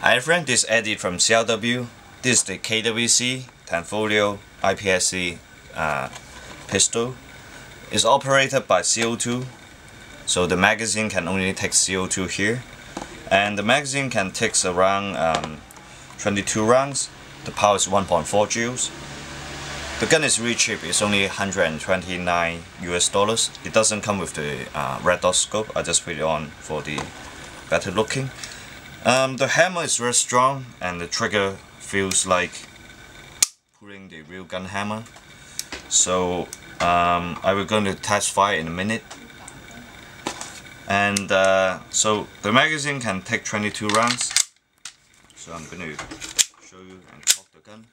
Hi friend, this is Eddie from CRW. This is the KWC Tanfoglio IPSC uh, pistol. It's operated by CO2, so the magazine can only take CO2 here. And the magazine can take around um, 22 rounds. The power is 1.4 joules. The gun is really cheap, it's only 129 US dollars. It doesn't come with the uh, red dot scope, I just put it on for the better looking. Um, the hammer is very strong and the trigger feels like pulling the real gun hammer. So um, I will going to test fire in a minute. And uh, so the magazine can take 22 rounds. So I'm going to show you and cock the gun.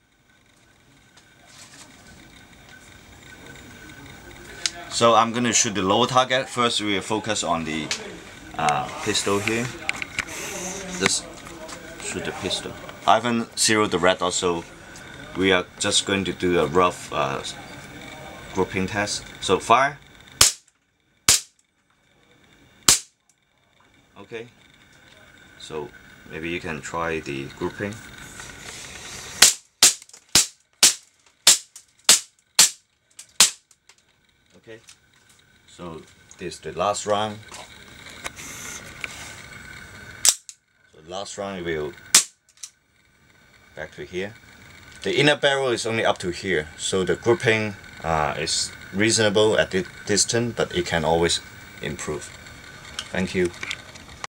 So I'm going to shoot the low target. First we will focus on the uh, pistol here just shoot the pistol. I haven't zeroed the red dot, so we are just going to do a rough uh, grouping test. So fire. Okay. So maybe you can try the grouping. Okay. So this is the last round. Last round we will back to here. The inner barrel is only up to here, so the grouping uh, is reasonable at this distance, but it can always improve. Thank you.